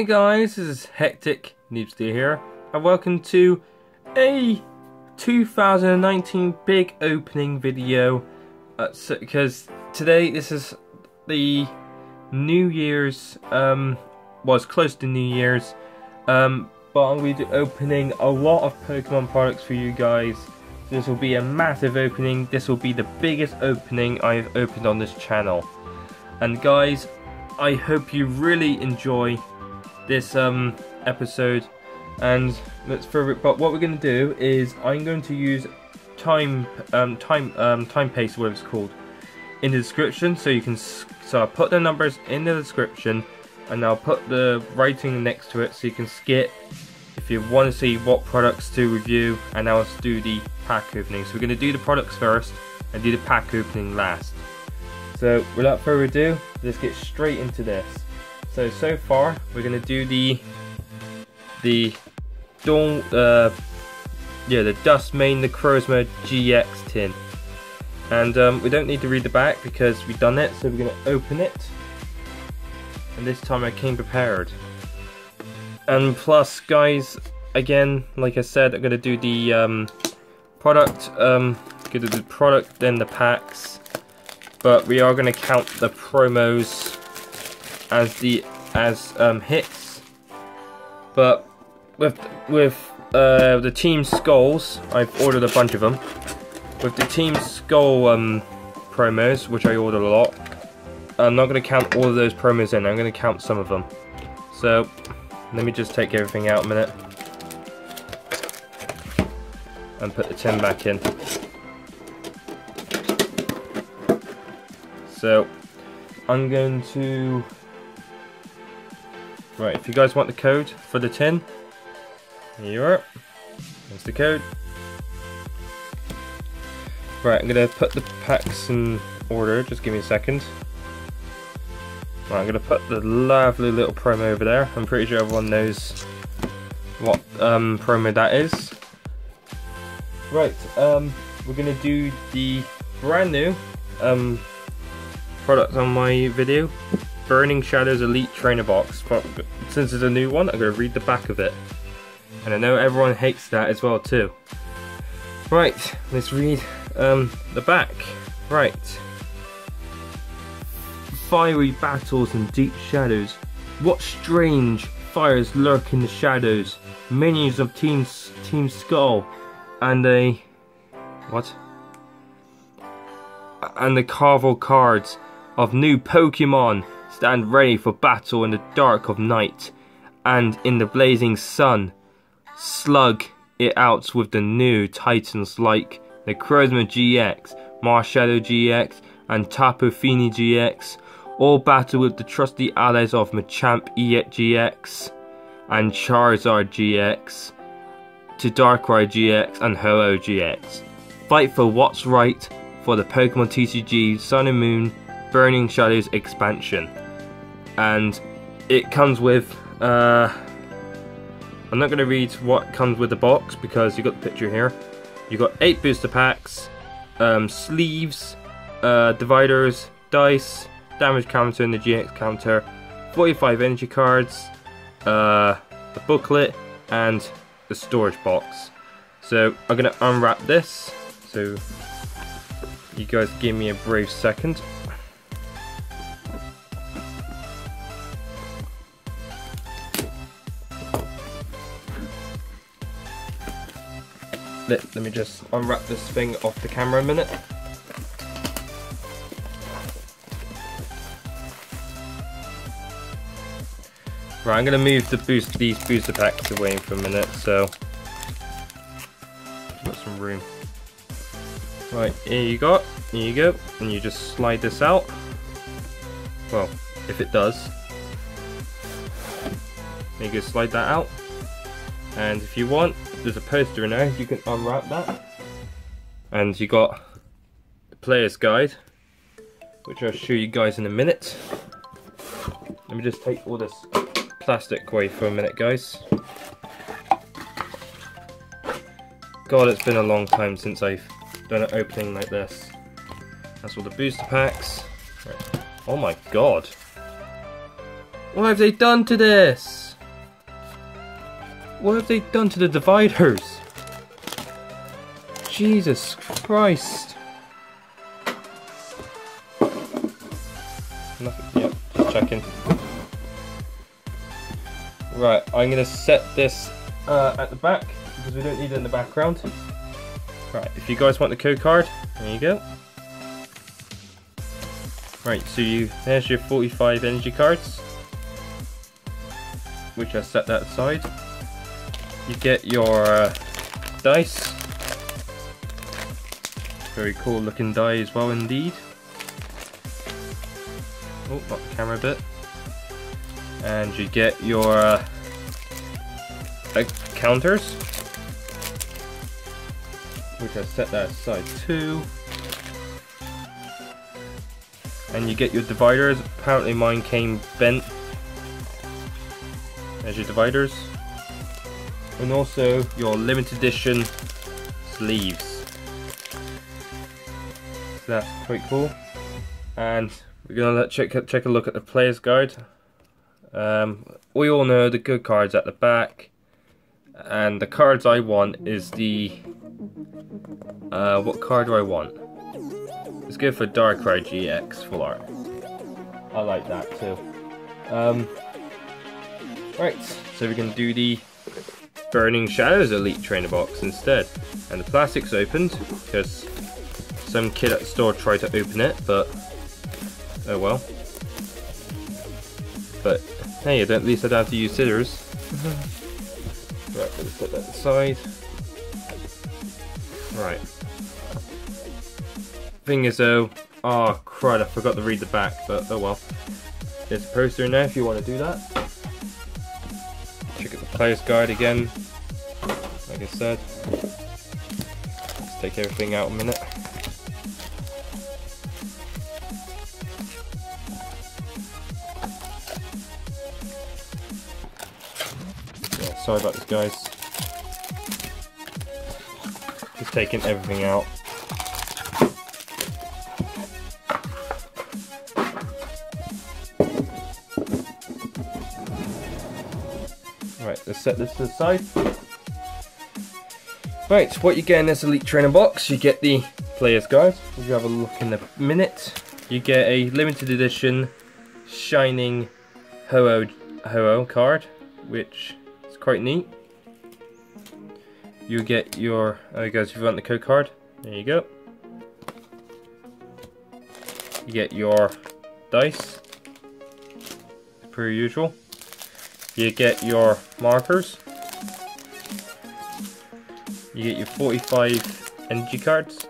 Hey guys, this is Hectic Noobster here, and welcome to a 2019 big opening video. Uh, so, because today this is the New Year's, um, was close to New Year's, um, but I'm going to be opening a lot of Pokemon products for you guys. This will be a massive opening. This will be the biggest opening I've opened on this channel. And guys, I hope you really enjoy this um, episode. And let's throw it. But what we're going to do is I'm going to use time um, time um, time paste, what it's called, in the description. So you can so I'll put the numbers in the description, and I'll put the writing next to it so you can skip if you want to see what products to review, and I'll do the pack opening. So we're going to do the products first and do the pack opening last. So without further ado, let's get straight into this. So so far we're gonna do the the Dawn uh yeah the Duskmane Necrozma GX tin. And um, we don't need to read the back because we've done it, so we're gonna open it. And this time I came prepared. And plus guys, again, like I said, I'm gonna do the um, product um gonna do the product then the packs. But we are gonna count the promos as the as um, hits. But with with uh, the Team Skulls, I've ordered a bunch of them. With the Team Skull um, promos, which I ordered a lot, I'm not going to count all of those promos in. I'm going to count some of them. So let me just take everything out a minute and put the tin back in. So I'm going to Right, if you guys want the code for the tin, here you are. The code. Right, I'm gonna put the packs in order, just give me a second. Right, I'm gonna put the lovely little promo over there. I'm pretty sure everyone knows what um, promo that is. Right, um, we're gonna do the brand new um, product on my video. Burning Shadows Elite Trainer Box. But since it's a new one, I'm going to read the back of it. And I know everyone hates that as well too. Right, let's read um, the back. Right. Fiery battles and deep shadows. What strange fires lurk in the shadows? Minions of Team, Team Skull and a... What? And the Carvel cards of new Pokemon stand ready for battle in the dark of night, and in the blazing sun, slug it out with the new titans like the Necrozma GX, Marshadow GX, and Tapu Fini GX, all battle with the trusty allies of Machamp GX and Charizard GX, to Darkrai GX and Ho-Oh GX. Fight for what's right for the Pokemon TCG Sun and Moon Burning Shadows expansion and it comes with uh, I'm not going to read what comes with the box because you got the picture here. You've got 8 booster packs um, sleeves uh, dividers dice damage counter and the GX counter 45 energy cards uh, the booklet and the storage box. So I'm going to unwrap this. So you guys give me a brief second let, let me just unwrap this thing off the camera a minute. Right, I'm going to move the boost these booster packs away for a minute, so got some room. Right, here you go, here you go, and you just slide this out. Well, if it does. There you go, slide that out. And if you want, there's a poster in there, you can unwrap that. And you got the player's guide, which I'll show you guys in a minute. Let me just take all this plastic away for a minute, guys. God, it's been a long time since I've done an opening like this. That's all the booster packs. Oh my god. What have they done to this? What have they done to the dividers? Jesus Christ. Nothing, yep, just checking. Right, I'm gonna set this uh, at the back because we don't need it in the background. Right, if you guys want the code card, there you go. Right, so you there's your 45 energy cards, which I set that aside. You get your uh, dice. Very cool looking die as well indeed. Oh, not the camera bit. And you get your uh, counters, which I set that aside too. And you get your dividers. Apparently mine came bent. There's your dividers. And also your limited edition sleeves. So that's quite cool. And we're gonna check check a look at the player's guide. Um, we all know the good cards at the back, and the cards I want is the. Uh, what card do I want? Let's go for Darkrai GX full art. I like that too. Um, right, so we can do the Burning Shadows Elite Trainer Box instead. And the plastic's opened because some kid at the store tried to open it, but oh well. But hey, at least I don't have to use scissors. right, let's put that aside. Right. Thing is though, oh crud, I forgot to read the back, but oh well. There's a poster in there if you want to do that. Check out the player's guide again. Like I said. Let's take everything out a minute. Yeah, sorry about this guys. Just taking everything out. Let's set this to the side. Right, what you get in this Elite Trainer box, you get the player's guide. If you have a look in a minute, you get a limited edition shining Ho-Oh Ho-Oh card, which is quite neat. You get your, oh guys, if you want the code card, there you go. You get your dice, per usual. You get your markers. You get your 45 energy cards.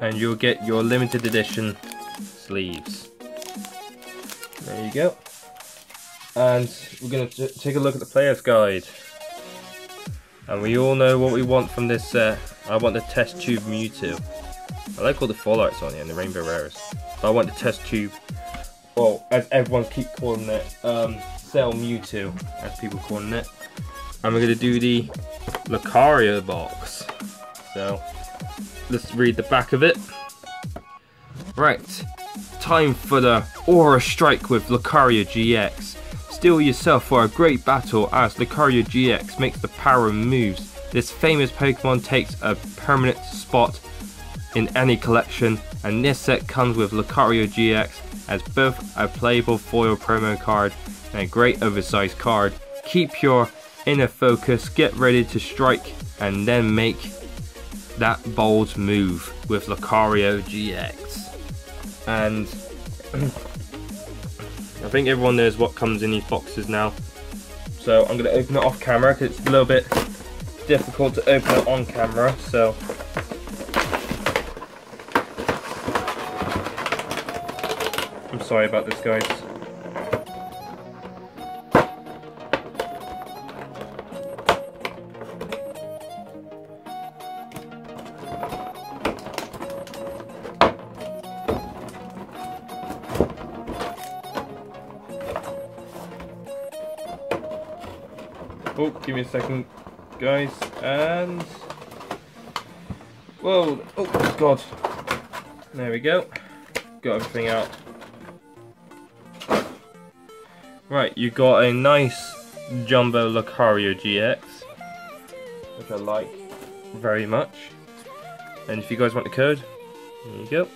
And you'll get your limited edition sleeves. There you go. And we're going to take a look at the player's guide. And we all know what we want from this set. I want the test tube Mewtwo. I like all the full arts on it and the rainbow rares. I want the test tube, well, as everyone keep calling it, um, Cell Mewtwo, as people calling it. And we're to do the Lucario box. So, let's read the back of it. Right, time for the Aura Strike with Lucario GX. Steel yourself for a great battle as Lucario GX makes the power moves. This famous Pokemon takes a permanent spot in any collection and this set comes with Lucario GX as both a playable foil promo card and a great oversized card. Keep your inner focus, get ready to strike and then make that bold move with Lucario GX. And I think everyone knows what comes in these boxes now. So I'm going to open it off camera because it's a little bit difficult to open it on camera. So sorry about this guys. Oh, give me a second, guys. And whoa! Oh God! There we go. Got everything out. Right, you got a nice Jumbo Lucario GX, which I like very much. And if you guys want the code, there you go.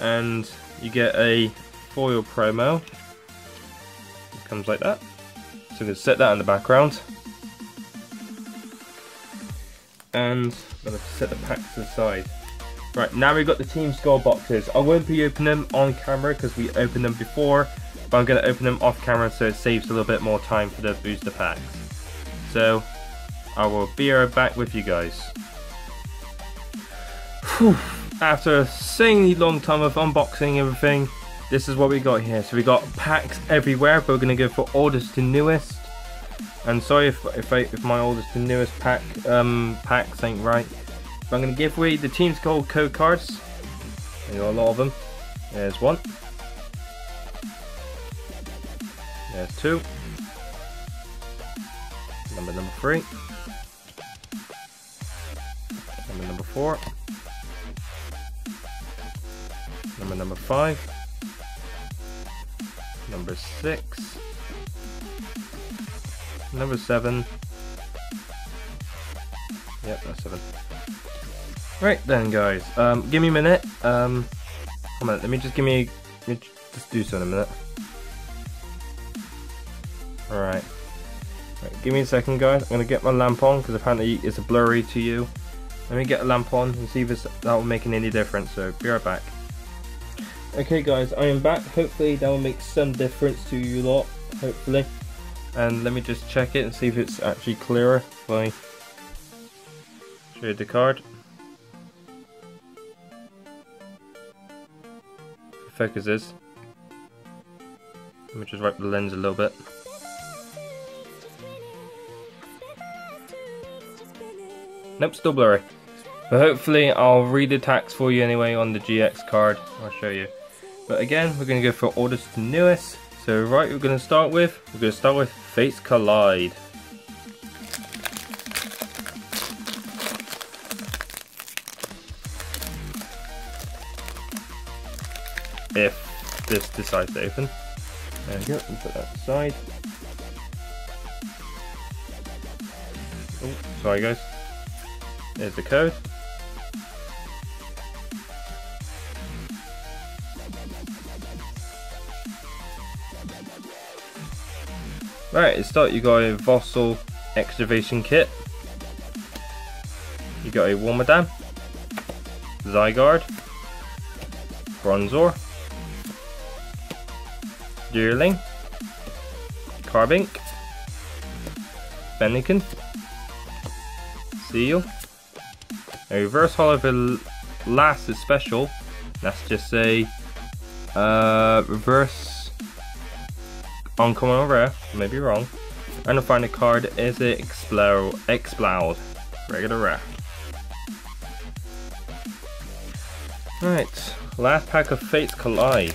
And you get a foil promo. It comes like that. So I'm going to set that in the background. And I'm going to set the pack to the side. Right, now we've got the Team Skull boxes. I won't be opening them on camera because we opened them before. But I'm going to open them off camera so it saves a little bit more time for the booster packs. So, I will be right back with you guys. Whew. After a insanely long time of unboxing everything, this is what we got here. So we got packs everywhere, but we're going to go for oldest to newest. And sorry if if, I, if my oldest to newest pack um, packs ain't right. I'm going to give away the team's gold code cards. There got a lot of them. There's one. There's two. Number number three. Number number four. Number number five. Number six. Number seven. Yep, that's seven. Right then, guys. Um, give me a minute. Um, come on, let me just give me, let me just do so in a minute. Alright. Right, give me a second, guys. I'm gonna get my lamp on because apparently it's a blurry to you. Let me get a lamp on and see if that will make any difference. So be right back. Okay, guys, I am back. Hopefully that will make some difference to you lot. Hopefully. And let me just check it and see if it's actually clearer by show you the card. Focus is. Let me just wipe the lens a little bit. Nope, still blurry. But hopefully I'll read the tax for you anyway on the GX card. I'll show you. But again, we're going to go for oldest to newest. So right, we're going to start with, we're going to start with Fates Collide. If this decides to open. There we go, we'll put that aside. Oh, sorry guys. There's the code. Right, at start you got a Fossil Excavation Kit. You got a Wormadam, Zygarde, Bronzor, Deerling, Carbink, Fennekin, Seel, a reverse holo for last is special. Let's just say uh, reverse uncommon rare. Maybe wrong. And the final card is a explode, explode, regular rare. Right, last pack of Fates Collide.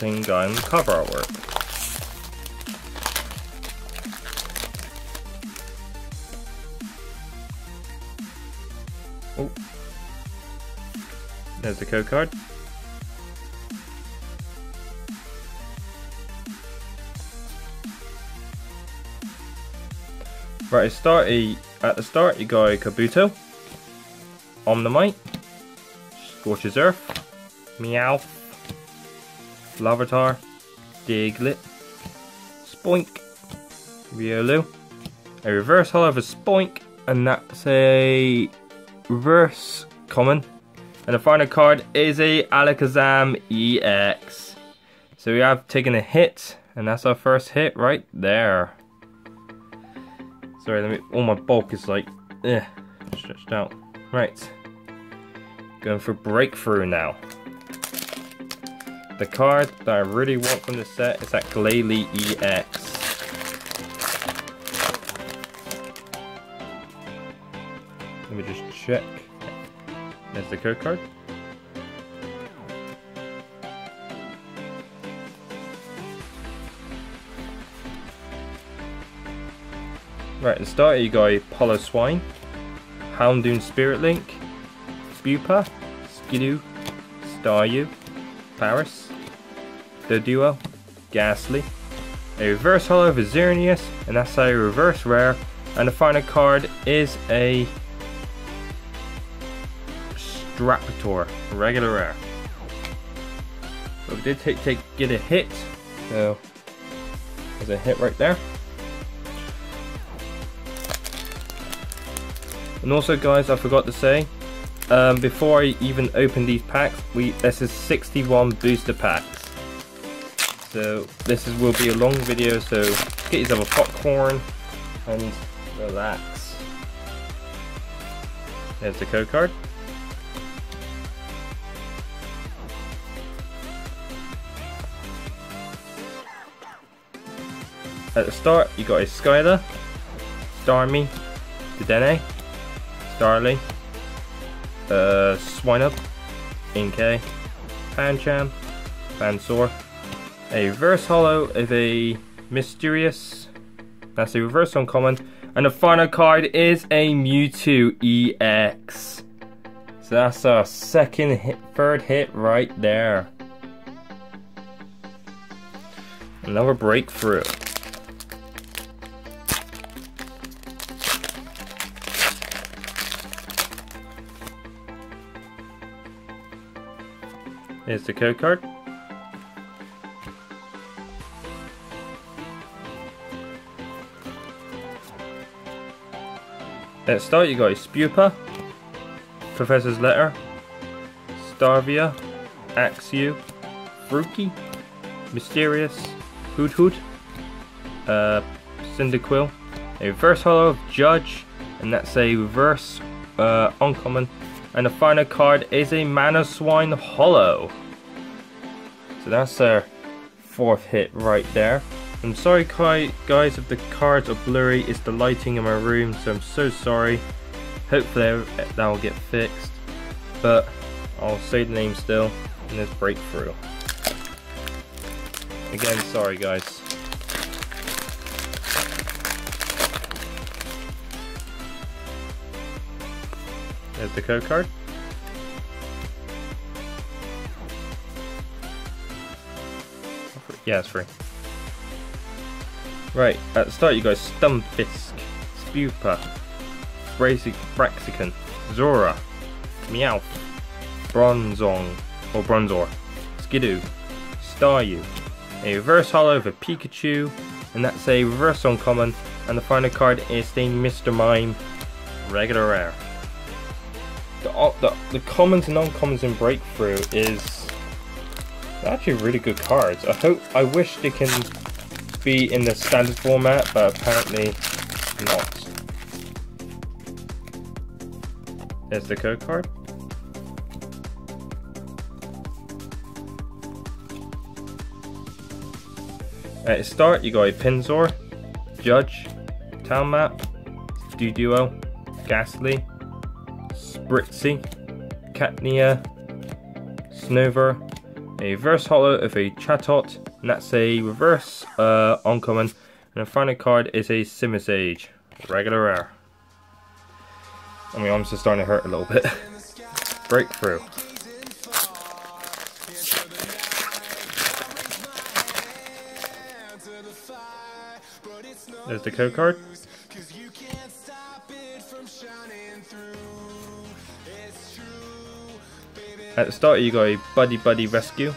The in the cover artwork. Oh. There's the code card. Right, start a, at the start you got a Kabuto, Omanyte, Scorches Earth, Meowth, Larvitar, Diglett, Spoink, Riolu, a reverse of a Spoink, and that's a reverse common. And the final card is a Alakazam EX. So we have taken a hit, and that's our first hit right there. Sorry, let me. All my bulk is like, eh, stretched out. Right. Going for breakthrough now. The card that I really want from this set is that Glalie EX. Let me just check. There's the code card. Right, at start you got a Piloswine, Houndoom Spirit Link, Spewpa, Skiddo, Staryu, Paras, the duo, Gastly. A reverse holo Xerneas, and that's a reverse rare. And the final card is a Strapator, regular rare. But we did take, take get a hit, so there's a hit right there. And also guys, I forgot to say, um, before I even open these packs, we this is 61 booster packs. So this is, will be a long video, so get yourself a popcorn and relax. There's the code card. At the start, you got a Skyla, Starmie, Dedenne, Starly, uh, Swinub, Inkay, Pancham, Pansear, a reverse holo of a Mysterious, that's a reverse uncommon, and the final card is a Mewtwo EX. So that's our second hit, third hit right there. Another breakthrough. Here's the code card. Let's start, you got Spewpa, Professor's Letter, Staravia, Axew, Froakie, Mysterious, Hoot Hoot, uh, Cyndaquil, a reverse holo of Judge, and that's a reverse uh, uncommon and the final card is a Mana Mamoswine Holo. So that's our fourth hit right there. I'm sorry guys if the cards are blurry, it's the lighting in my room, so I'm so sorry. Hopefully that will get fixed. But I'll say the name still in this breakthrough. Again, sorry guys. There's the code card. Yeah, it's free. Right, at the start you got Stunfisk, Spewpa, Braixen, Zorua, Meowth, Bronzong, or Bronzor, Skiddo, Staryu, a reverse holo for Pikachu, and that's a reverse uncommon, and the final card is the Mr. Mime, regular rare the, the, the commons and non-commons in Breakthrough is actually really good cards. I hope, I wish they can be in the standard format, but apparently not. There's the code card. At start, you got a Pinzor, Judge, Town Map, Doduo, Gastly, Britzy, Catnia, Snover, a reverse holo of a Chatot, and that's a reverse uh, and the final card is a Simisage, regular rare. My arms are starting to hurt a little bit. Breakthrough. There's the code card. At the start you got a Buddy Buddy Rescue,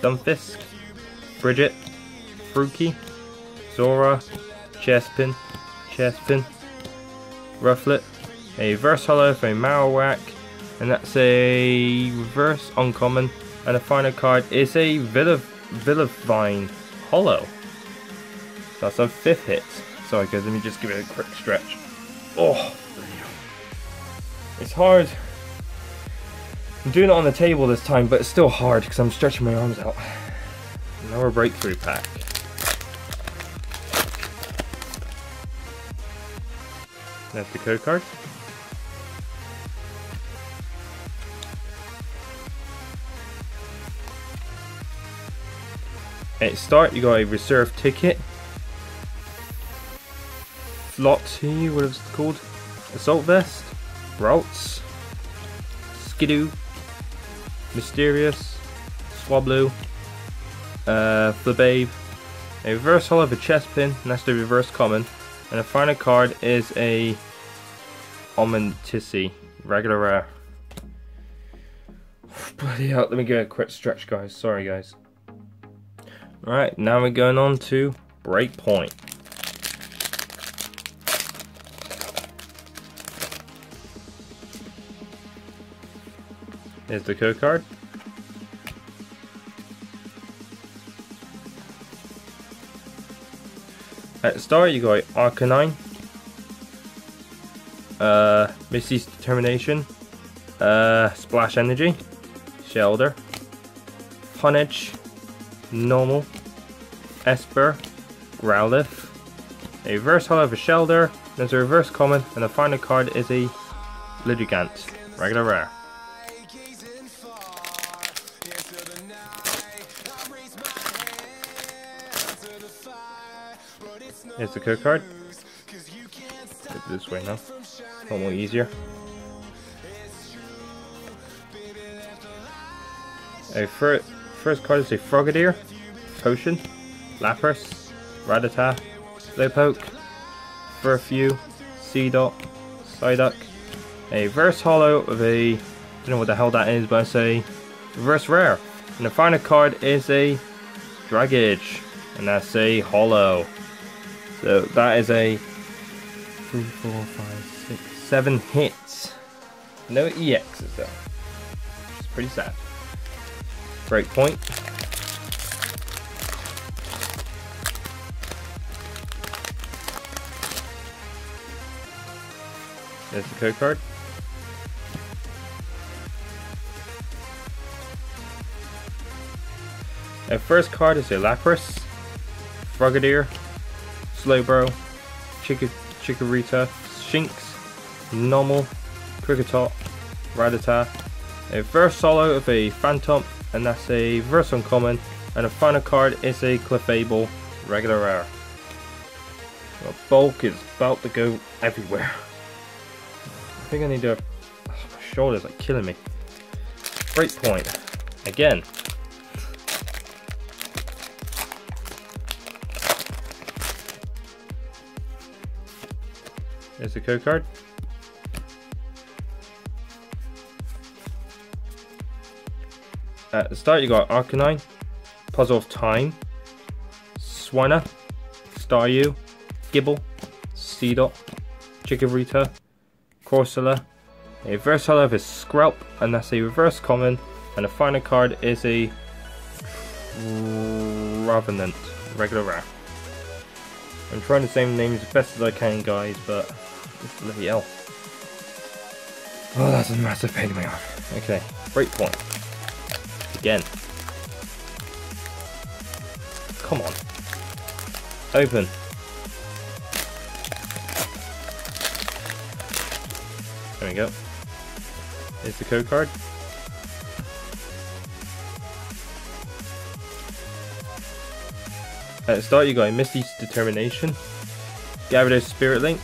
Stunfisk, Bridget, Froakie, Zorua, Chespin, Chespin, Rufflet, a reverse holo for a Marowak, and that's a reverse uncommon, and the final card is a Villa Villavine holo. That's a fifth hit. Sorry guys, let me just give it a quick stretch. Oh, it's hard I'm doing it on the table this time, but it's still hard because I'm stretching my arms out. Another breakthrough pack. That's the code card. At start, you got a reserve ticket. Flotsy, what is it called? Assault vest. Routes. Skiddo. Mysterious, Swablu, uh, Flabebe, a reverse holo of a Chespin, and that's the reverse common, and the final card is a Omantissi, regular rare. Bloody hell, let me get a quick stretch guys, sorry guys. Alright, now we're going on to Breakpoint. Here's the code card. At the start you got Arcanine, uh, Misty's Determination, uh, Splash Energy, Shellder, Honedge, Normal, Esper, Growlithe, a reverse holo of a Shellder, there's a reverse common, and the final card is a Lidrigant, regular rare. Here's the code card. Get this way now. A little easier. A fir first card is a Frogadier, Potion, Lapras, Rattata, Slowpoke, Furfrou, Seedot, Psyduck, a Verse Holo of a, I don't know what the hell that is, but it's a Reverse Rare. And the final card is a Dragalge, and that's a Holo. So that is a three, four, five, six, seven hits. No EXs though. It's pretty sad. Break point. There's the code card. Our first card is a Lapras, Frogadier, Slowbro, Chica Chikorita, Shinx, Normal, Kricketot, Rattata, a first solo of a Phantom, and that's a verse uncommon, and a final card is a Clefable, regular rare. Well, bulk is about to go everywhere. I think I need to. Oh, my shoulders are killing me. Breakpoint. Again. There's the code card. At the start you got Arcanine, Puzzle of Time, Swiner, Staryu, Gible, Seedot, Chikorita, Corsola, a reverse of a Skrelp, and that's a reverse common, and the final card is a Revenant, regular rare. I'm trying to say names as best as I can guys, but it's bloody hell. Oh, that's a massive pain in my ass. Okay, breakpoint. Again. Come on. Open. There we go. Here's the code card. At the start you got a Misty's Determination, Gyarados Spirit Link,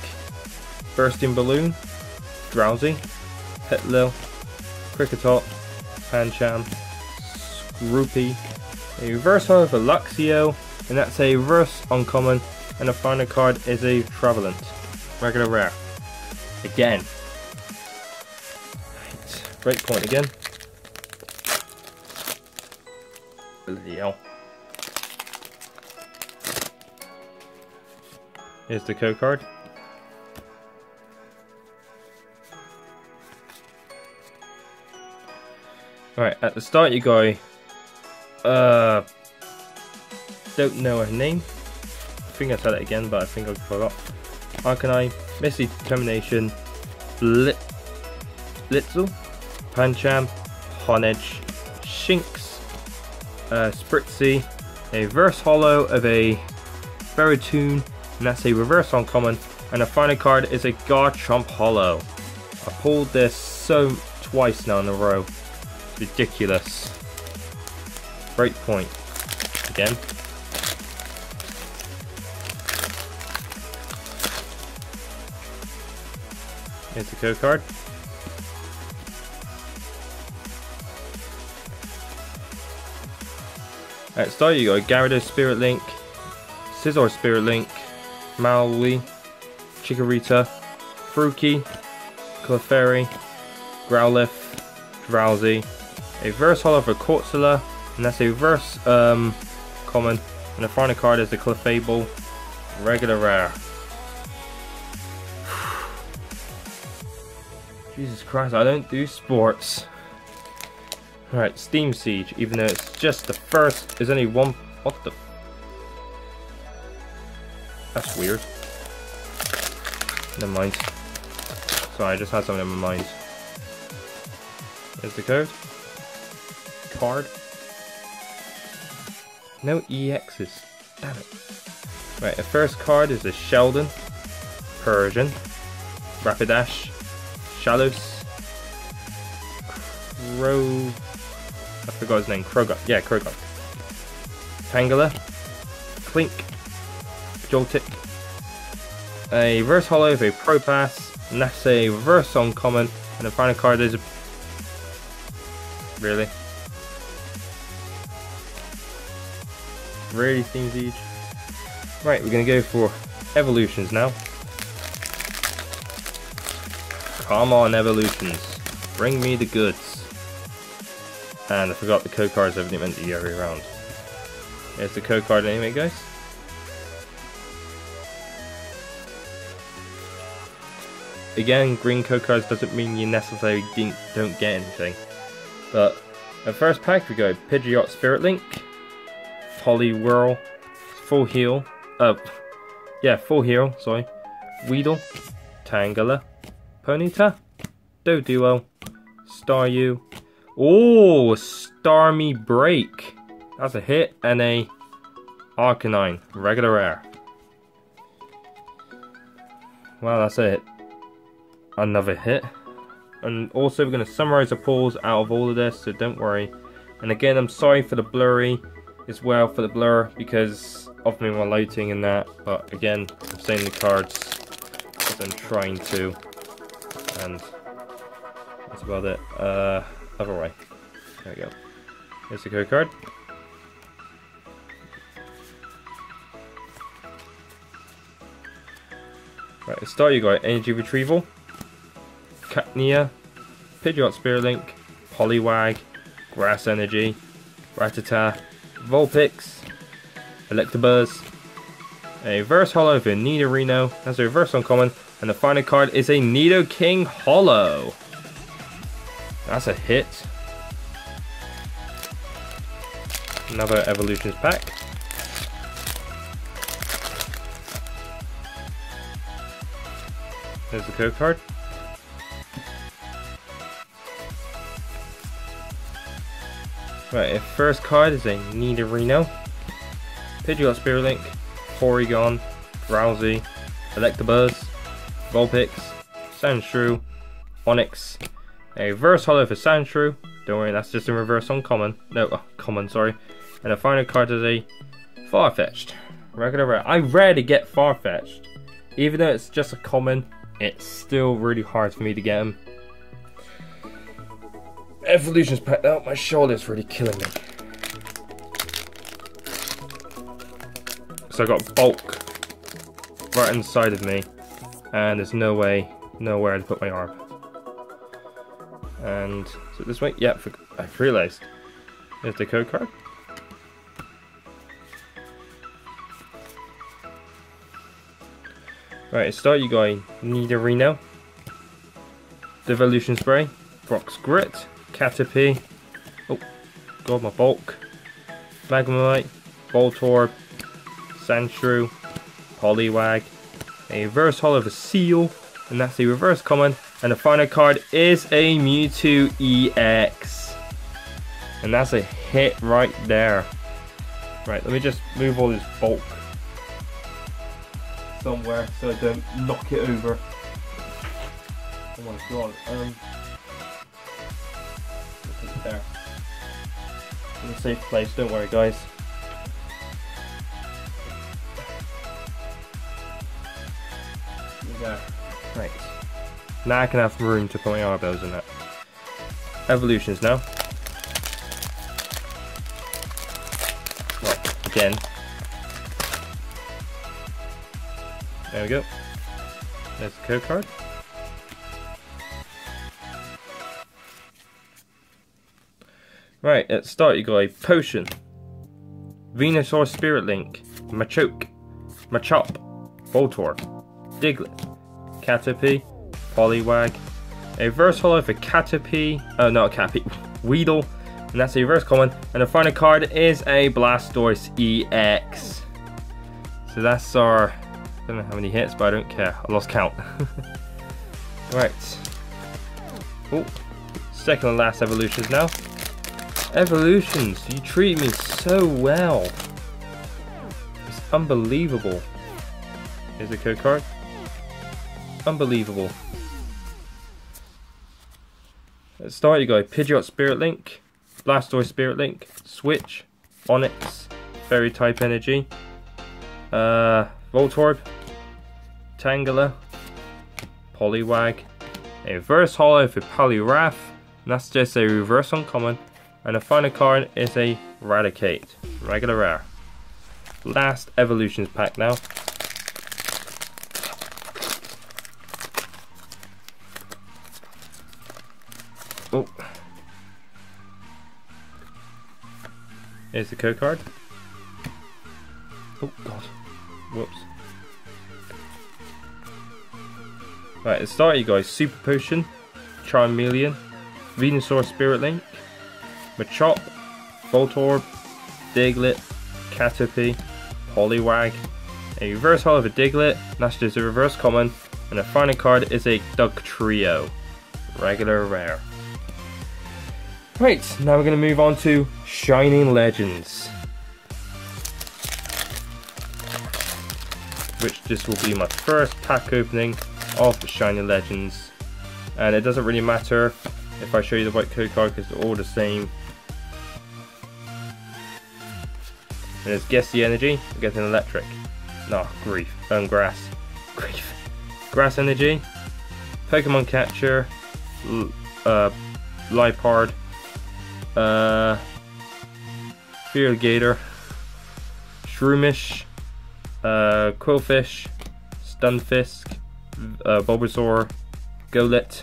Bursting Balloon, Drowzee, Petlil, Kricketot, Pancham, Scroopy, a reverse holo for Luxio, and that's a reverse uncommon, and the final card is a Trevenant, regular rare. Again. Right, breakpoint again. Bloody hell. Here's the code card. Right, at the start you go, uh, don't know her name. I think I said it again, but I think I forgot. Arcanine, Misty Determination, Lit Litzel, Pancham, Honedge, Shinx, uh, Spritzee, a Verse Holo of a Ferrotoon, and that's a reverse uncommon, and the final card is a Garchomp Holo. I pulled this so twice now in a row ridiculous. Breakpoint. Again. Here's the code card. At start you got Gyarados Spirit Link, Scizor Spirit Link, Maui, Chikorita, Fuki, Clefairy, Growlithe, Drowzee, a Verse Holo for Corsola, and that's a Reverse um, Common, and the final card is the Clefable, Regular Rare. Jesus Christ, I don't do sports. Alright, Steam Siege, even though it's just the first, there's only one, what the? That's weird. Never mind. Sorry, I just had something in my mind. Here's the code. Card. No EXs. Damn it. Right, the first card is a Sheldon, Persian, Rapidash, Shallows, Crow. I forgot his name. Krogot. Yeah, Krogot. Tangela, Klink, Joltik, a reverse holo a Pro Pass, that's a reverse uncommon, and the final card is a. Really? Really, things each. Right, we're gonna go for evolutions now. Come on, evolutions. Bring me the goods. And I forgot the code cards everything meant to every round. The code card anyway, guys. Again, green code cards doesn't mean you necessarily don't get anything. But the first pack we go Pidgeot Spirit Link, Poliwhirl, Full Heal, uh, yeah, Full Heal, sorry, Weedle, Tangela, Ponyta, Doduo, Staryu, oh, Starmie Break, that's a hit, and a Arcanine, regular rare. Well, that's it another hit. And also we're going to summarize the pulls out of all of this, so don't worry. And again, I'm sorry for the blurry as well, for the blur, because of while lighting and that. But again, I'm saying the cards as I'm trying to. And that's about it. Uh, other way. There we go. Here's the code card. Right, start you got Energy Retrieval. Cacnea, Pidgeot Spirit Link, Poliwag, Grass Energy, Rattata, Vulpix, Electabuzz, a reverse holo for Nidorino, that's a reverse uncommon, and the final card is a Nidoking Holo. That's a hit. Another Evolutions pack. There's the code card. Right, first card is a Nidorino, Pidgeot Spirit Link, Porygon, Drowzee, Electabuzz, Vulpix, Sandshrew, Onix, a reverse holo for Sandshrew, don't worry, that's just in reverse uncommon, no, uh, common, sorry, and the final card is a Farfetch'd, regular rare. I rarely get Farfetch'd, even though it's just a common, it's still really hard for me to get them. Evolution's packed out. My shoulder's really killing me. So I got bulk right inside of me, and there's no way, nowhere to put my arm. And so this way, yeah, I've realized. There's the code card. Right, start you got Nidorino, Devolution Spray, Brock's Grit, Caterpie. Oh, got my bulk. Magnemite, Voltorb, Sandshrew, Poliwag, a reverse holo of a Seel, and that's the reverse common. And the final card is a Mewtwo EX. And that's a hit right there. Right, let me just move all this bulk somewhere so I don't knock it over. Oh my god. Um, there. In a safe place, don't worry guys. There Right. Now I can have room to put my eyebrows in that. Evolutions now. again. There we go. There's the code card. Right, at start you got a potion, Venusaur Spirit Link, Machoke, Machop, Voltorb, Diglett, Caterpie, Poliwag, a reverse holo for Caterpie, oh no, Caterpie, Weedle, and that's a reverse common, and the final card is a Blastoise EX. So that's our, I don't know how many hits, but I don't care, I lost count. right. Oh, second and last evolutions now. Evolutions, you treat me so well. It's unbelievable. Here's the code card. Unbelievable. Let's start, you got Pidgeot Spirit Link, Blastoise Spirit Link, Switch, Onix, Fairy type Energy, uh, Voltorb, Tangela, Poliwag, a reverse holo for Poliwrath, and that's just a reverse uncommon, and the final card is a Raticate, regular rare. Last evolutions pack now. Oh. Here's the code card. Oh god. Whoops. Right, at the start you guys, Super Potion, Charmeleon, Venusaur Spirit Link, Machop, Voltorb, Diglett, Caterpie, Poliwag, a reverse holo of a Diglett, that's just a reverse common, and the final card is a Dugtrio, regular rare. Right, now we're going to move on to Shining Legends. Which this will be my first pack opening of the Shining Legends. And it doesn't really matter if I show you the white code card because they're all the same And it's guess the energy, get an electric. No, grief. Um, grass. Grief. Grass energy. Pokemon Catcher. Uh, Liepard. Uh, Fear Gator. Shroomish. Uh, Qwilfish. Stunfisk. Uh, Bulbasaur. Golett.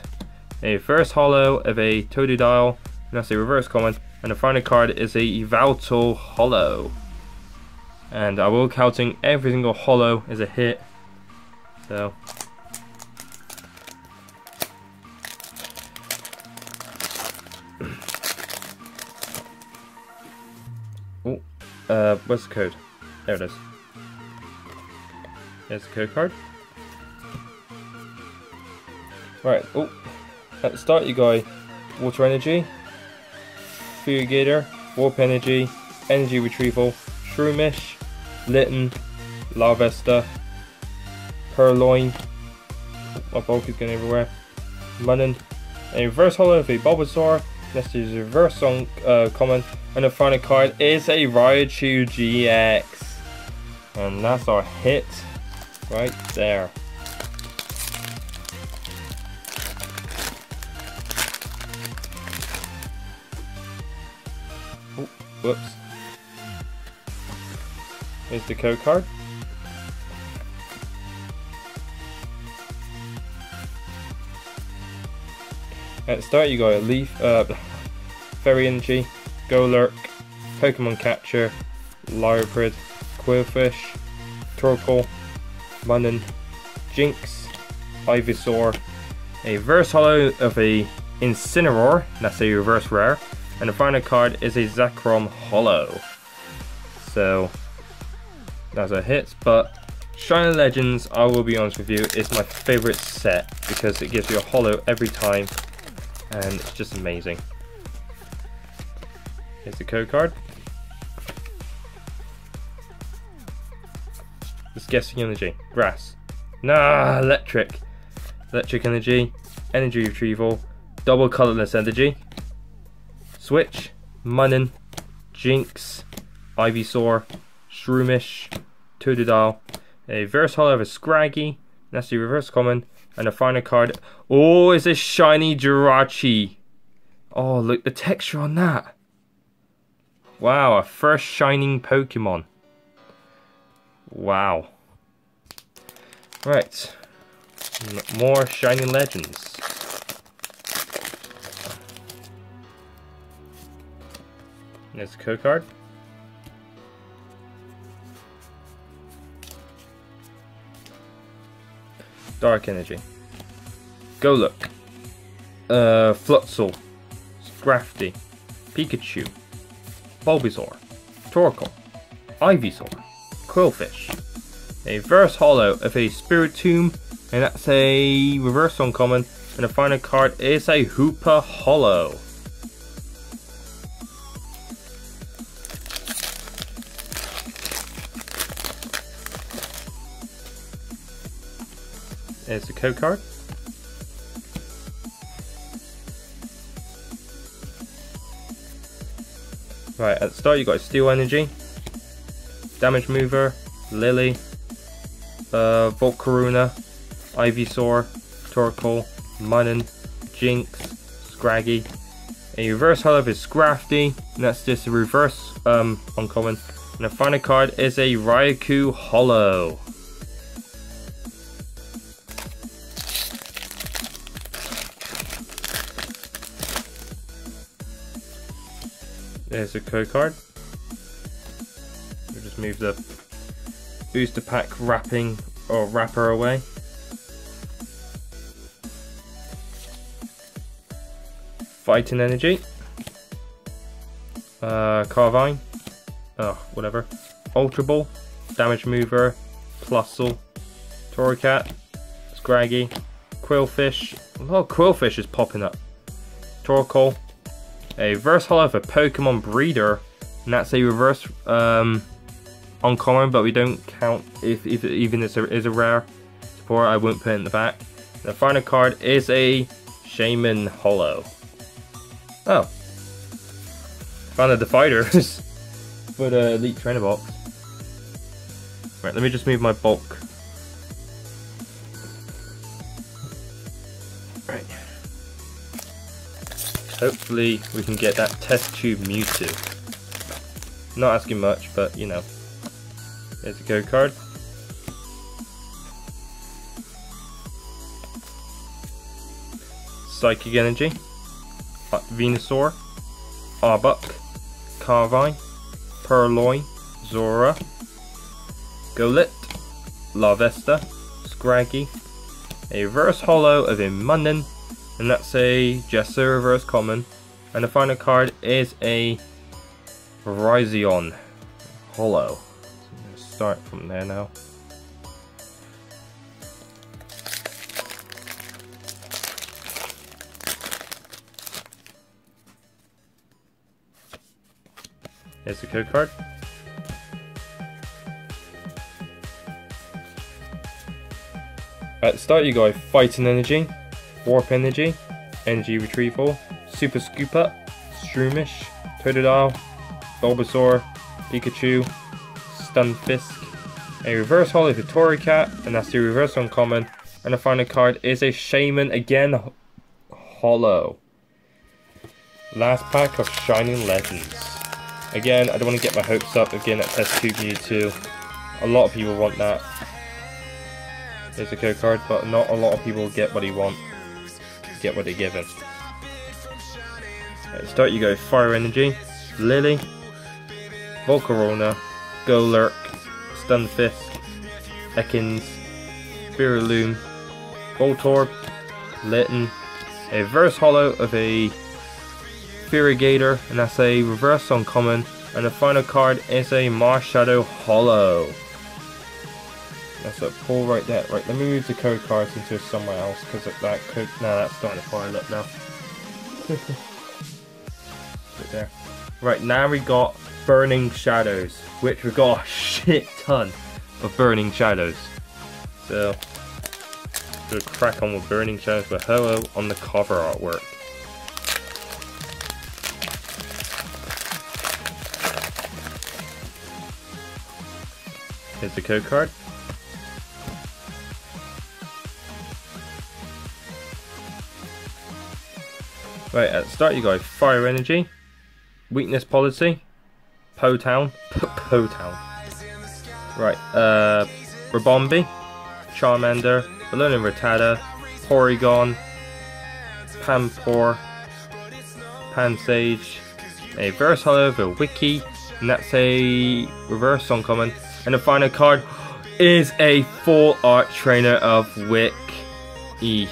A first holo of a Totodile. And that's a reverse common. And the final card is a Yveltal holo and I will counting every single holo as a hit. So. Oh uh where's the code? There it is. There's the code card. Right oh at the start you got water energy Fugator, warp energy energy retrieval shroomish Litten, Larvesta, Purrloin, my bulk is going everywhere, Munin, a reverse holo of a Bulbasaur, next is a reverse song uh, common, and the final card is a Raichu GX. And that's our hit right there. Whoops. Here's the code card. At start you got a Leaf, uh, Fairy Energy, Golurk, Pokemon Catcher, Liepard, Qwilfish, Torkoal, Munin, Jynx, Ivysaur, a reverse holo of a Incineroar, that's a reverse rare, and the final card is a Zekrom holo. So as a hit, but Shining Legends, I will be honest with you, is my favourite set because it gives you a holo every time and it's just amazing. Here's the code card. Let's guess energy. Grass. Nah, electric. Electric energy, energy retrieval, double colorless energy, switch, Munin, Jynx, Ivysaur, Shroomish, Totodile, a holo of a Scraggy, the reverse common, and a final card. Oh, it's a shiny Jirachi. Oh, look the texture on that. Wow, a first shining Pokemon. Wow. Right. More Shining Legends. There's a code card. Dark Energy. Go look. Uh, Floatzel. Scrafty. Pikachu. Bulbasaur. Torkoal. Ivysaur. Qwilfish. A Verse Holo of a Spiritomb, and that's a reverse uncommon. And the final card is a Hoopa Holo. There's the code card. Right, at the start you got Steel Energy, Damage Mover, Lillie, uh, Volcarona, Ivysaur, Torkoal, Munin, Jynx, Scraggy. A reverse holo is Scrafty, and that's just a reverse um, uncommon. And the final card is a Raikou Holo. There's a code card. We'll just move the booster pack wrapping or wrapper away. Fighting Energy. Uh, Carvine. Oh, whatever. Ultra Ball. Damage Mover. Plusle. Torracat. Scraggy. Qwilfish. A lot of Qwilfish is popping up. Torkoal a reverse holo of a Pokemon breeder, and that's a reverse um, uncommon, but we don't count if, if even if it is a rare support, I won't put it in the back. The final card is a Shaman Holo. Oh. Found the fighters for the Elite Trainer Box. Right, let me just move my bulk Hopefully we can get that test tube Mewtwo. Not asking much, but you know. There's a code card. Psychic Energy, Venusaur, Arbok, Carvine, Purrloin, Zorua, Golett, Larvesta, Scraggy, a reverse holo of a Munin, and that's a Jester reverse common. And the final card is a Horizon Holo. So start from there now. Here's the code card. At the start you got Fighting Energy, Warp Energy, Energy Retrieval, Super Scooper, Shroomish, Totodile, Bulbasaur, Pikachu, Stunfisk, a reverse holo for Torracat, and that's the reverse uncommon, and the final card is a Shaman again holo. Last pack of Shining Legends. Again, I don't want to get my hopes up again at Test Tube Mewtwo. A lot of people want that. There's a code card, but not a lot of people get what he want get what they're given. At the start you go Fire Energy, Lillie, Volcarona, Golurk, Stunfisk, Ekans, Spiraloom, Voltorb, Litten, a Verse Holo of a Feraligatr, and that's a reverse uncommon, and the final card is a Marshadow Holo. That's a pull right there. Right, let me move the code cards into somewhere else because that could. No, that's starting to pile up now. right there. Right, now we got Burning Shadows, which we got a shit ton of Burning Shadows. So, gonna crack on with Burning Shadows with Ho-Oh on the cover artwork. Here's the code card. Right, at the start you got Fire Energy, Weakness Policy, Po Town, Po Town, Right, uh, Rabombi, Charmander, Balloon Rattata, Porygon, Panpour, Pansage, a Verse Holo, a Wicke, and that's a reverse uncommon. And the final card is a full art trainer of Wick E.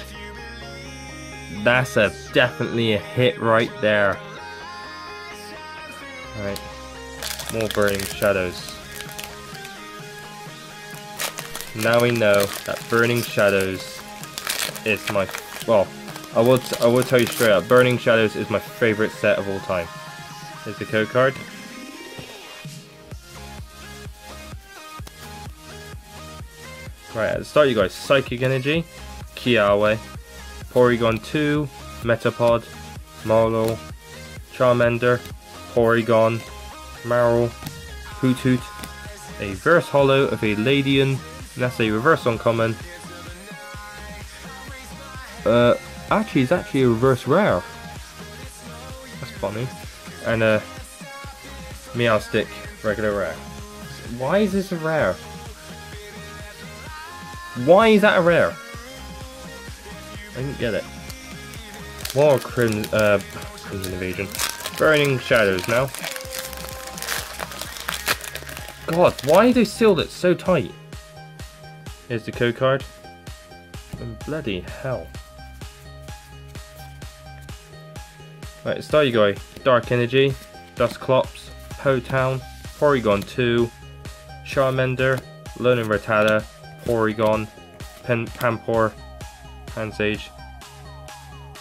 That's a definitely a hit right there. Alright. More Burning Shadows. Now we know that Burning Shadows is my well, I will I will tell you straight up, Burning Shadows is my favorite set of all time. Here's the code card. Right, at the start you guys, Psychic Energy, Kiawe, Porygon 2, Metapod, Marlo, Charmander, Porygon, Marill, Hoothoot, a Verse Holo of a Ladian, and that's a reverse uncommon. Uh, actually, it's actually a reverse rare. That's funny. And a Meowstic, regular rare. Why is this a rare? Why is that a rare? I didn't get it. More Crim uh, Crimson Invasion. Burning Shadows now. God, why they sealed it so tight? Here's the code card. And bloody hell. Right, Staryu Dark Energy, Dusclops, Town, Porygon 2, Charmander, Lone Rattata, Porygon, Panpour, Pansage.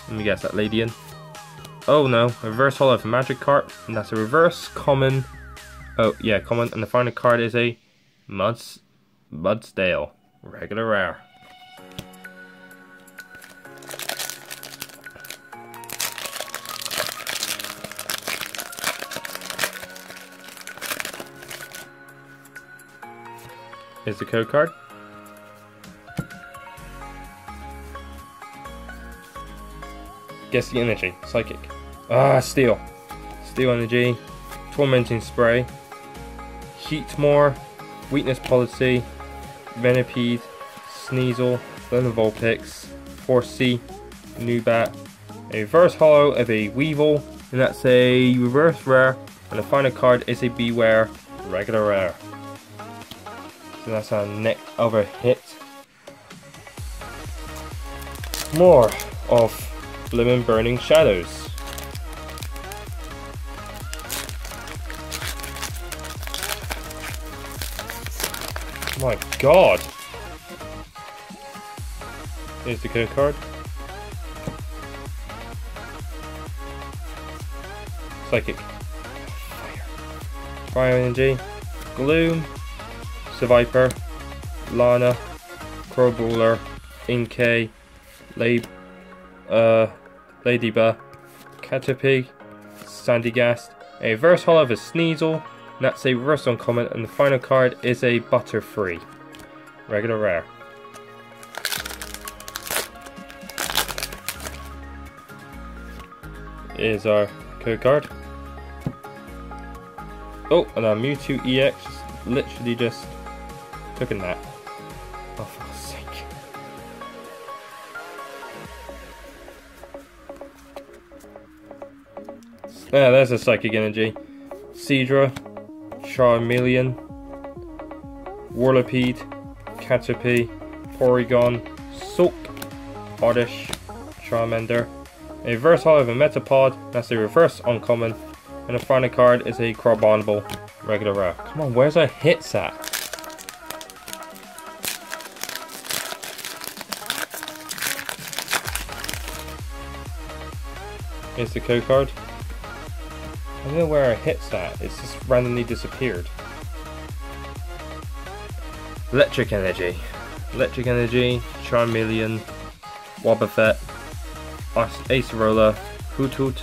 Let me guess that Ladian. Oh no, reverse holo for Magikarp, and that's a reverse common. Oh yeah, common, and the final card is a Muds Mudsdale, regular rare. Is the code card. Guess the energy. Psychic. Ah, Steel. Steel energy. Tormenting Spray. Heatmor. Weakness Policy. Venipede. Sneasel. Then Vulpix. Horsea. Nubat. A reverse holo of a Weavile. And that's a reverse rare. And the final card is a Bewear. regular rare. So that's our next other hit. More of Blooming Burning Shadows. My god! Here's the code card. Psychic. Fire. Fire energy. Gloom. Seviper. Lana. Crabrawler. Inkay. Lab uh, Ladybug, Caterpie, Sandygast, a reverse holo of a Sneasel, and that's a reverse uncommon, and the final card is a Butterfree. Regular rare. Is our code card. Oh, and our Mewtwo EX literally just took a nap. Yeah, there's a Psychic Energy. Seadra, Charmeleon, Whirlipede, Caterpie, Porygon, Soak, Oddish, Charmander. A versatile of a Metapod, that's a reverse uncommon. And the final card is a Carbonable, regular rare. Come on, where's our hits at? Here's the code card. I don't know where it hits that, it's just randomly disappeared. Electric Energy. Electric Energy, Charmeleon, Wobbuffet, Acerola, Hoothoot,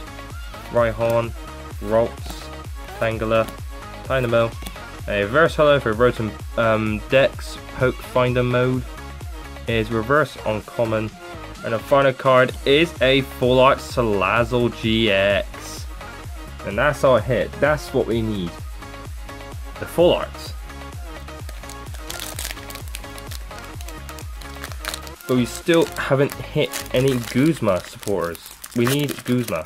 Rhyhorn, Ralts, Tangela, Dynamo, a reverse holo for Rotom um, Dex, Poke Finder mode, is reverse uncommon, and the final card is a Full Art Salazzle GX. And that's our hit. That's what we need. The full arts. But we still haven't hit any Guzma supporters. We need Guzma.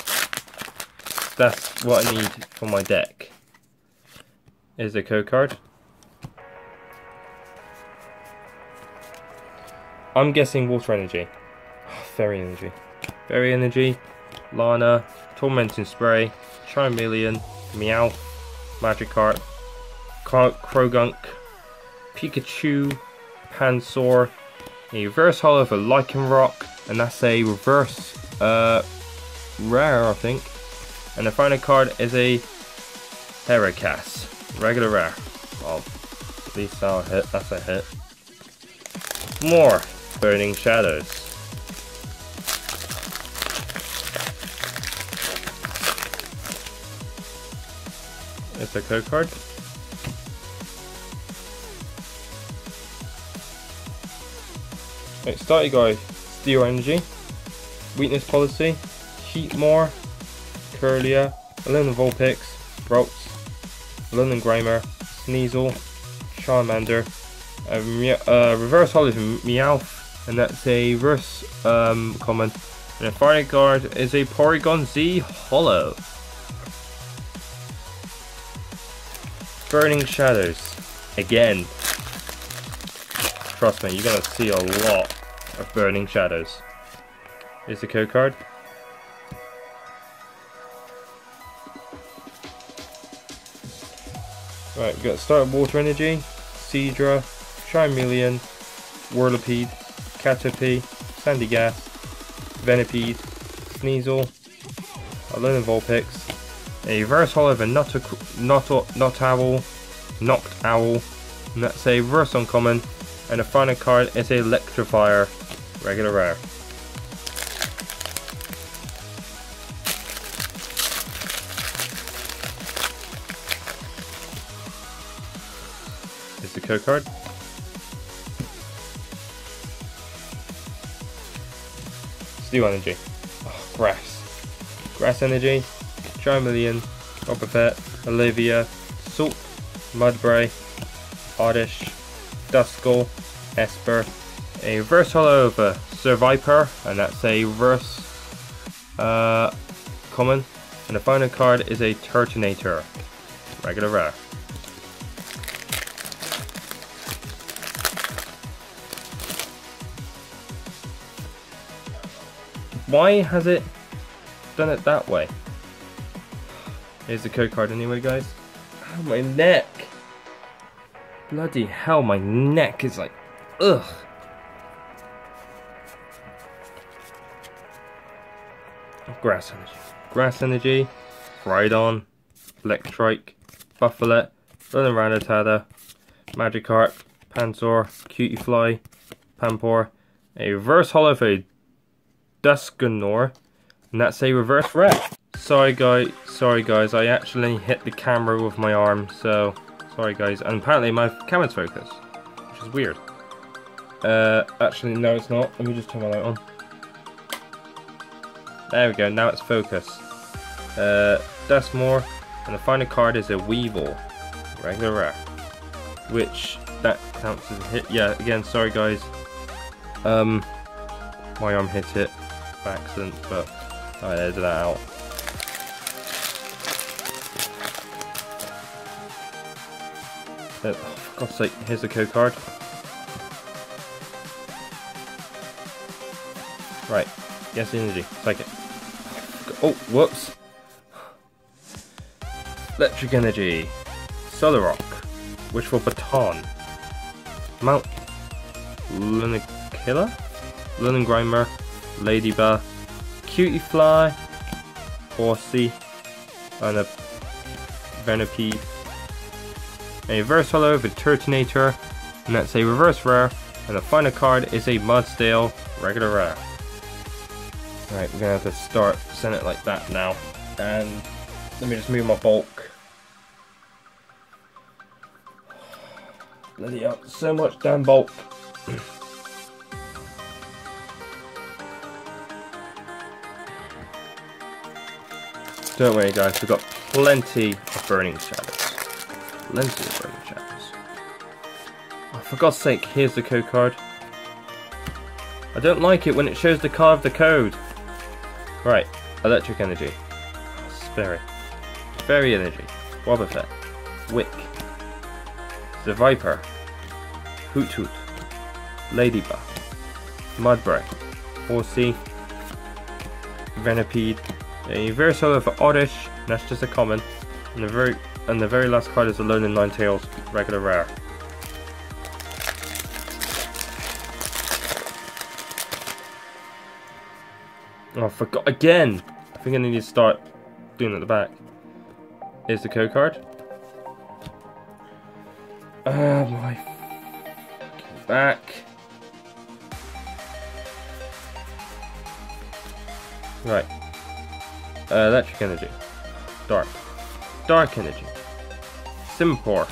That's what I need for my deck. Is a code card. I'm guessing water energy. Oh, fairy energy. Fairy energy. Lana, Tormenting Spray, Charmeleon, Meow, Magikarp, Croagunk, Pikachu, Pansear, a reverse holo for Lycanroc, and that's a reverse uh, rare, I think. And the final card is a Heracross, regular rare. Well, at least I'll hit, that's a hit. More Burning Shadows. It's a code card. Right, starting guy, Steel Energy, Weakness Policy, Heatmor, Kirlia, Alolan Vulpix, Brox, Alolan Grimer, Sneasel, Charmander, a uh, Reverse Holo Meowth, and that's a reverse um, common. And a final card is a Porygon Z Holo. Burning Shadows. Again. Trust me, you're going to see a lot of Burning Shadows. Here's the code card. Right, we've got Start Water Energy, Seadra, Charmeleon, Whirlipede, Caterpie, Sandygast, Venipede, Sneasel, Alolan Vulpix, a reverse holo of a not, not, not owl, knocked owl, and that's a reverse uncommon, and the final card is a electrifier, regular rare. Is the code card. Steel energy. Oh, grass. Grass energy. Charmeleon, Wobbuffet, Olivia, Salt, Mudbray, Oddish, Duskull, Espurr, a of a Survivor, and that's a reverse uh, common. And the final card is a Turtonator, regular rare. Why has it done it that way? Here's the code card anyway, guys. Oh, my neck. Bloody hell, my neck is like, ugh. Grass Energy. Grass Energy, Rhydon, Electrike, Bufflet, Running Rattata, Magikarp, Pansear, Cutiefly, Panpour, a reverse holo for and that's a reverse rare. Sorry guys, sorry guys, I actually hit the camera with my arm, so sorry guys. And apparently my camera's focused, which is weird. Uh, actually no it's not, let me just turn my light on. There we go, now it's focused. Uh, that's more, and the final card is a Weavile, regular rare. Which, that counts as a hit. Yeah, again, sorry guys. Um, my arm hit it by accident, but I edited that out. Oh, for God's sake, here's the code card. Right, yes, energy, take it. Oh, whoops. Electric energy, Solrock, Wishful Baton, Mount Lanakila, Lunan Grimer, Ladybug, Cutiefly, Horsea, and a Venipede a with Turtonator, and that's a reverse rare, and the final card is a Mudsdale regular rare. Right, we're gonna have to start send it like that now. And let me just move my bulk. Bloody hell, so much damn bulk. Don't worry guys, we've got plenty of burning shadows. Of. Oh, for God's sake, here's the code card. I don't like it when it shows the card of the code. Right, electric energy. Sperry. Fairy energy. Wobbuffet. Wicke. The Viper. Hoot Hoot. Ladybug. Mudbray. Horsea. Venipede. A very solid for Oddish, that's just a common. And the very and the very last card is Alolan Ninetales, regular rare. Oh, I forgot again. I think I need to start doing at the back. Is the code card. Ah, my back. Right. Uh, electric energy. Dark. Dark energy. Simipour.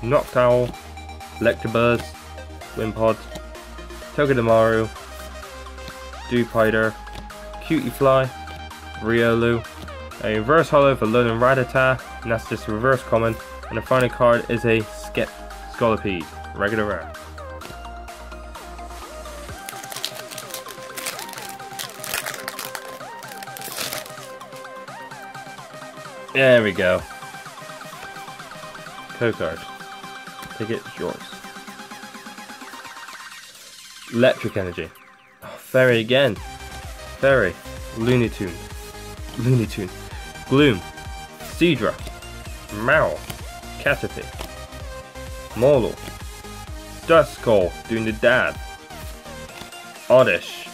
Noctowl. Electabuzz. Wimpod. Togedemaru. Dewpider. Cutiefly. Riolu. A reverse holo for London Rattata, and that's just a reverse common. And the final card is a Skep Scolipede, regular rare. There we go. Code card. Take it, yours. Electric energy. Oh, fairy again. Fairy. Looney Tune. Looney Tune. Gloom. Seadra. Mal. Caterpie. Molo. Duskull doing the dab. Oddish.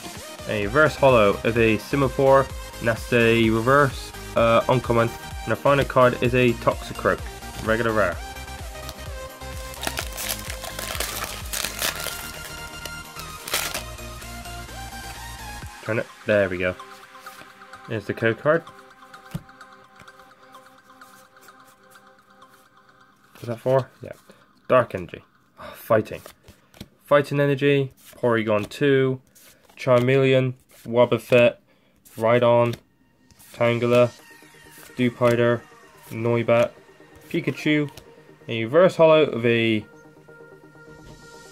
A reverse holo of a Simipour. That's a reverse uh, uncommon and our final card is a Toxicroak, regular rare. There we go. There's the code card. What's that for? Yeah. Dark Energy. Oh, fighting. Fighting Energy. Porygon 2. Charmeleon. Wobbuffet. Rhydon. Tangela. Dewpider, Noibat, Pikachu, a reverse holo of a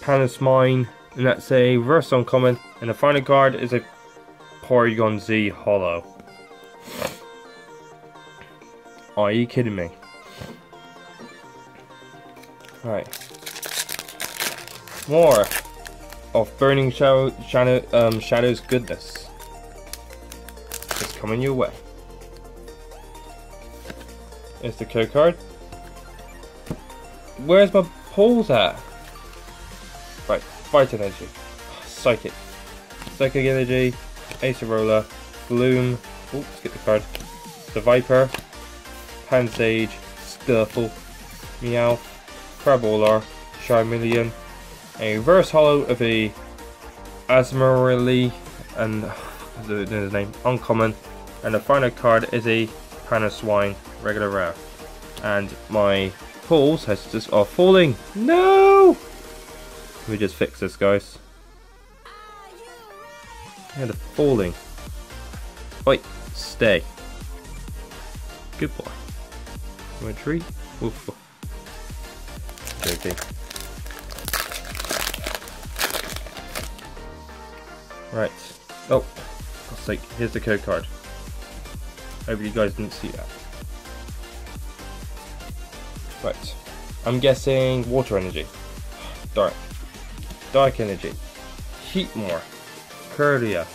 Panismine, and that's a reverse uncommon, and the final card is a Porygon Z Holo. Are you kidding me? Right. More of Burning Shadow, Shadow um, Shadow's goodness. It's coming your way is the code card. Where's my pulls at? Right, Fight Energy, Psychic, Psychic Energy, Acerola, Gloom, oops, get the card, the Viper, Pansage, Sturfle, Meow, Crabrawler, Charmeleon, a reverse holo of a Asmarili, and the, the name, uncommon, and the final card is a Paniswine regular rare. And my pulls has just are falling. No! Let me just fix this, guys. Yeah, they're falling. Wait, stay. Good boy. You want a treat? Oof. Joking. Right. Oh, for sake, here's the code card. Hope you guys didn't see that. Right. I'm guessing water energy. Dark. Dark energy. Heatmor. Kirlia.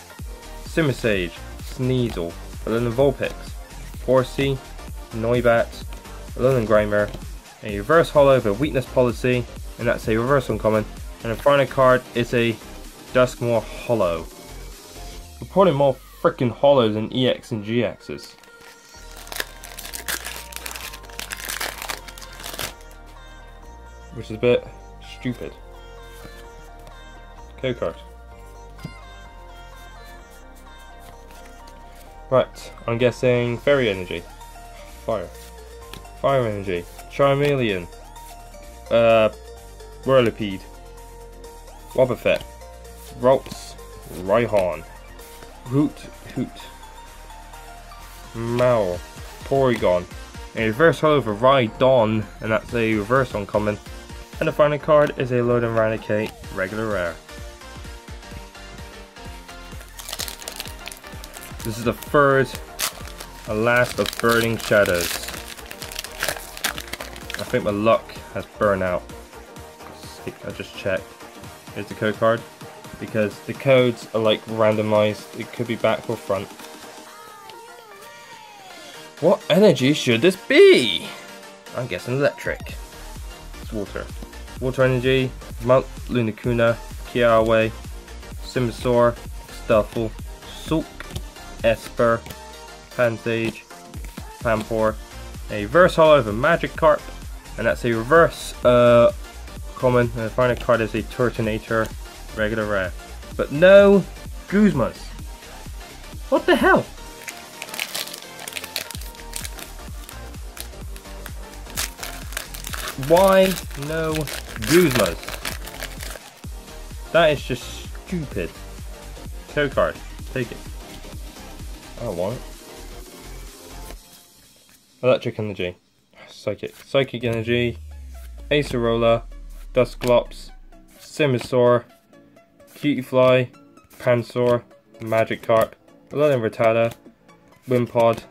Simisage. Sneasel. Alolan Vulpix. Horsea. Noibat. Alolan Grimer. A reverse holo a weakness policy. And that's a reverse uncommon. And the final card is a Duskmore Holo. We're probably more freaking holos than EX and GXs. which is a bit stupid. Code card. Right, I'm guessing Fairy Energy. Fire. Fire Energy. Charmeleon. Uh, Whirlipede. Wobbuffet. Ralts. Rhyhorn. Hoot Hoot. Mal. Porygon. A reverse holo for Rhydon, and that's a reverse uncommon. And the final card is a Load and Raticate regular rare. This is the third and last of Burning Shadows. I think my luck has burned out. I just checked. Here's the code card. Because the codes are like randomized. It could be back or front. What energy should this be? I'm guessing electric. It's water. Water energy, Mount Lunacuna, Kiawe, Simisear, Stufful, Sulk, Espurr, Pansage, Panpour, a reverse holo of a Magikarp, and that's a reverse uh, common, and the final card is a Turtonator, regular rare. But no Guzmas. What the hell? Why no Guzmas? That is just stupid. Code card. Take it. I don't want it. Electric energy. Psychic. Psychic energy. Acerola. Dusclops. Simisear. Cutiefly. Pansear. Magikarp. Alolan Rattata. Wimpod.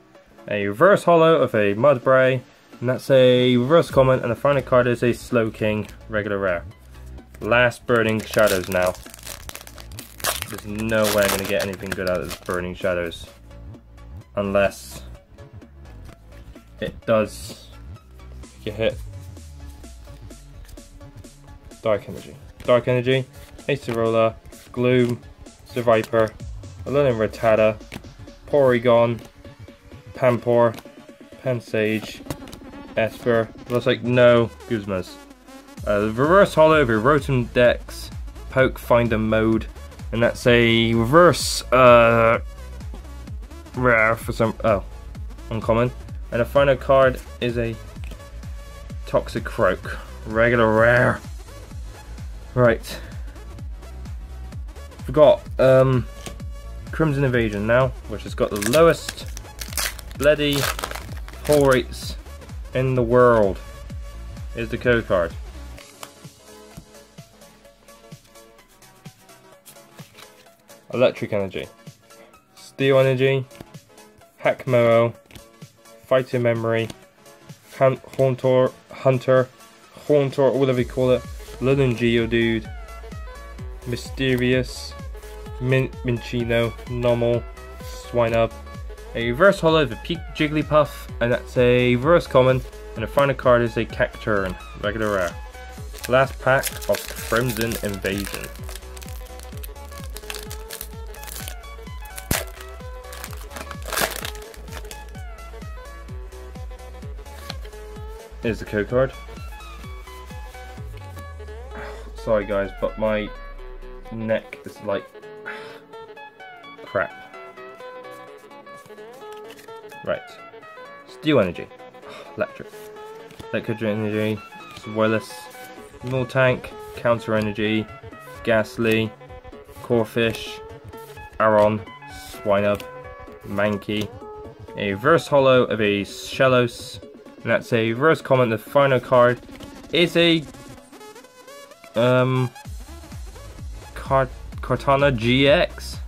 A reverse holo of a Mudbray. And that's a reverse common, and the final card is a Slowking, regular rare. Last Burning Shadows now. There's no way I'm going to get anything good out of this Burning Shadows. Unless it does get hit. Dark Energy. Dark Energy, Acerola, Gloom, Seviper, Alolan Rattata, Porygon, Panpour, Pansage, Espurr. Looks like no Guzmas. Uh, reverse holo of Rotom Dex, Poke Finder mode, and that's a reverse uh, rare for some. Oh, uncommon. And the final card is a Toxic Croak, regular rare. Right. Forgot um, Crimson Invasion now, which has got the lowest bloody pull rates in the world is the code card. Electric Energy, Steel Energy, Hakamo, Fighter Memory, Haunter, Hunter, Haunter, whatever you call it, London Geodude, Mysterious, Min Minccino, Normal, Swinub, a reverse holo of a Peak Jigglypuff, and that's a reverse common, and the final card is a Cacturne, regular rare. Last pack of Crimson Invasion. Here's the code card. Sorry guys, but my neck is like crap. Right. Steel Energy. Electric. Electric Energy. Wireless. tank, Counter Energy. Gastly. Corphish. Aron. Swinub. Mankey. A verse holo of a Shellos. And that's a reverse comment, The final card is a um Cart GX.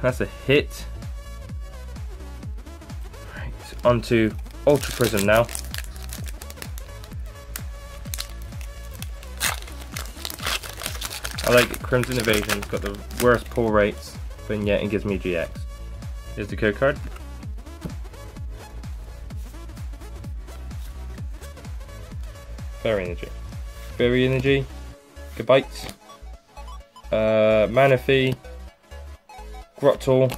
That's a hit Right, onto Ultra Prism now. I like Crimson Invasion, got the worst pull rates, but yet it gives me GX. Here's the code card. Fairy Energy. Fairy Energy, Gabite, uh, Manaphy, Grottle,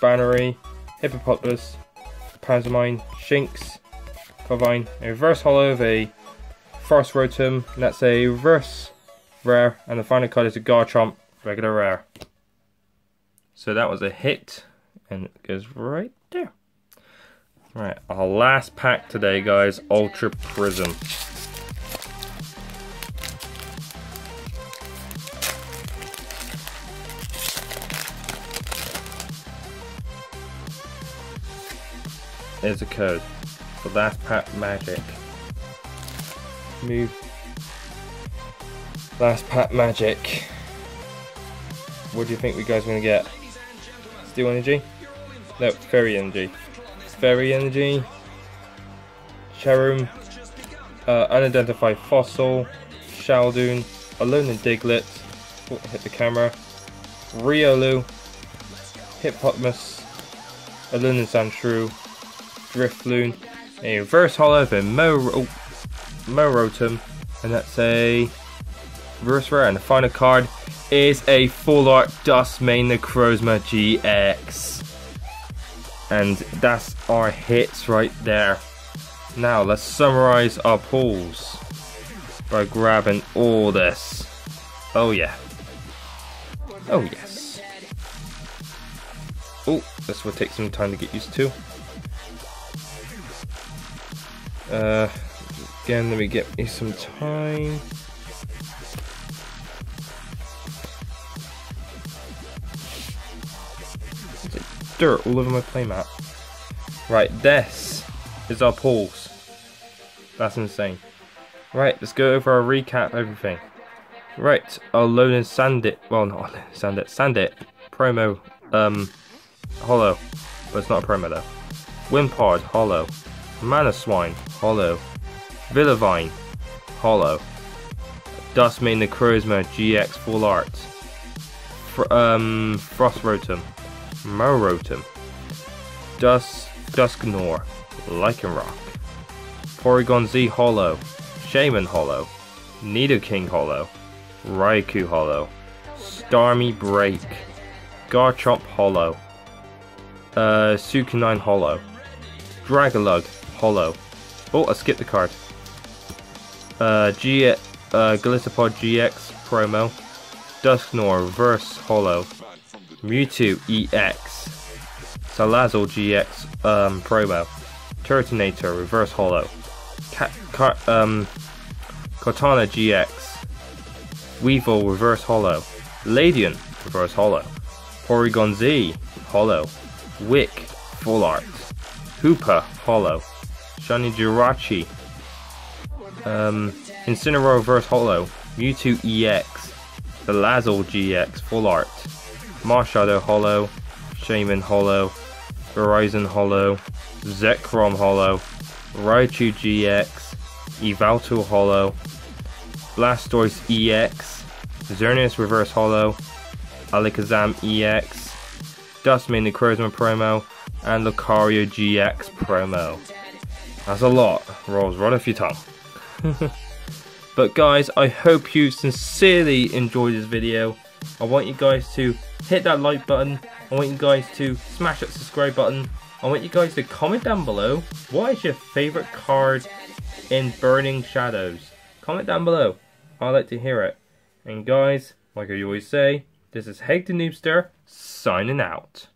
Bannery, Hippopotamus, Panzermine, Shinx, Pavine, a reverse holo of a Forest Rotom, and that's a reverse rare, and the final card is a Garchomp, regular rare. So that was a hit, and it goes right there. Right, our last pack today, guys, Ultra Prism. There's a code for last pack magic. Move. Last pack magic. What do you think we guys are gonna get? Steel Energy. No, Fairy Energy. Fairy Energy. Cherrim. Uh, unidentified Fossil. Shieldon. Alolan Diglett. Oh, hit the camera. Riolu. Hippopotamus. Alolan Sandshrew. Drifloon. A reverse holo for Mo oh, Mow Rotom. And that's a reverse rare. And the final card is a full art Duskmane Necrozma GX. And that's our hits right there. Now let's summarize our pulls by grabbing all this. Oh yeah. Oh yes. Oh, this will take some time to get used to. Uh, again, let me get me some time. dirt all over my playmat. Right, this is our pulls. That's insane. Right, let's go over our recap everything. Right, our Alolan Sandit, well not Sandit, Sandit promo, um, holo, but it's not a promo though. Wimpod, holo. Mamoswine, holo. Villavine, holo. Duskmane Necrozma GX Full Art. Fr um, Frost Rotom, Morotom, Dusk, Dusknoir, Lycanroc, Porygon Z Holo, Shaymin Holo, Nidoking Holo, Raikou Holo, Starmie Break, Garchomp Holo, uh, Suicune Holo, Dragalge Holo. Oh, I skipped the card. Uh, G, uh, Golisopod GX promo, Dusknoir Reverse Holo, Mewtwo EX, Salazzle GX um, promo, Turtonator Reverse Holo, um, Kartana GX, Weavile Reverse Holo, Ladian Reverse Holo, Porygon Z Holo, Wicke Full Art, Hoopa Holo, Shiny Jirachi, um, Incineroar Reverse Holo, Mewtwo EX, Salazzle GX Full Art, Marshadow Holo, Shaymin Holo, Virizion Holo, Zekrom Holo, Raichu GX, Yveltal Holo, Blastoise EX, Xerneas Reverse Holo, Alakazam EX, Duskmane Necrozma promo, and Lucario GX promo. That's a lot. Rolls right off your tongue. but guys, I hope you sincerely enjoyed this video. I want you guys to hit that like button. I want you guys to smash that subscribe button. I want you guys to comment down below what is your favorite card in Burning Shadows. Comment down below. I'd like to hear it. And guys, like I always say, this is Hectic Noobster signing out.